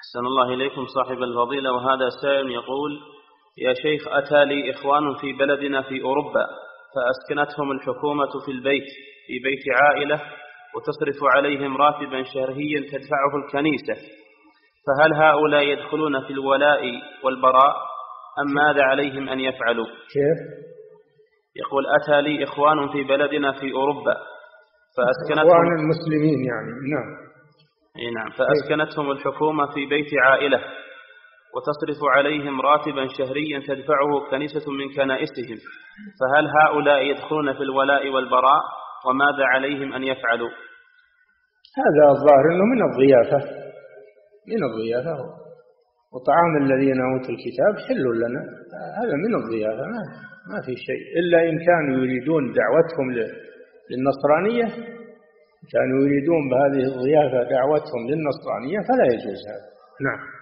أحسن الله إليكم صاحب الفضيلة وهذا سائل يقول يا شيخ أتى لي إخوان في بلدنا في أوروبا فأسكنتهم الحكومة في البيت في بيت عائلة وتصرف عليهم راتبا شهريا تدفعه الكنيسة. فهل هؤلاء يدخلون في الولاء والبراء أم ماذا عليهم أن يفعلوا؟ كيف؟ يقول أتى لي إخوان في بلدنا في أوروبا فأسكنتهم إخوان المسلمين يعني نعم. نعم. فأسكنتهم الحكومة في بيت عائلة وتصرف عليهم راتبا شهريا تدفعه كنيسة من كنائسهم. فهل هؤلاء يدخلون في الولاء والبراء؟ وماذا عليهم أن يفعلوا؟ هذا الظاهر أنه من الضيافة من الضيافة. وطعام الذين أوتوا الكتاب حل لنا. هذا من الضيافة ما, ما في شيء. إلا إن كانوا يريدون دعوتهم للنصرانية كانوا يريدون بهذه الضيافة دعوتهم للنصرانية فلا يجوز هذا. نعم.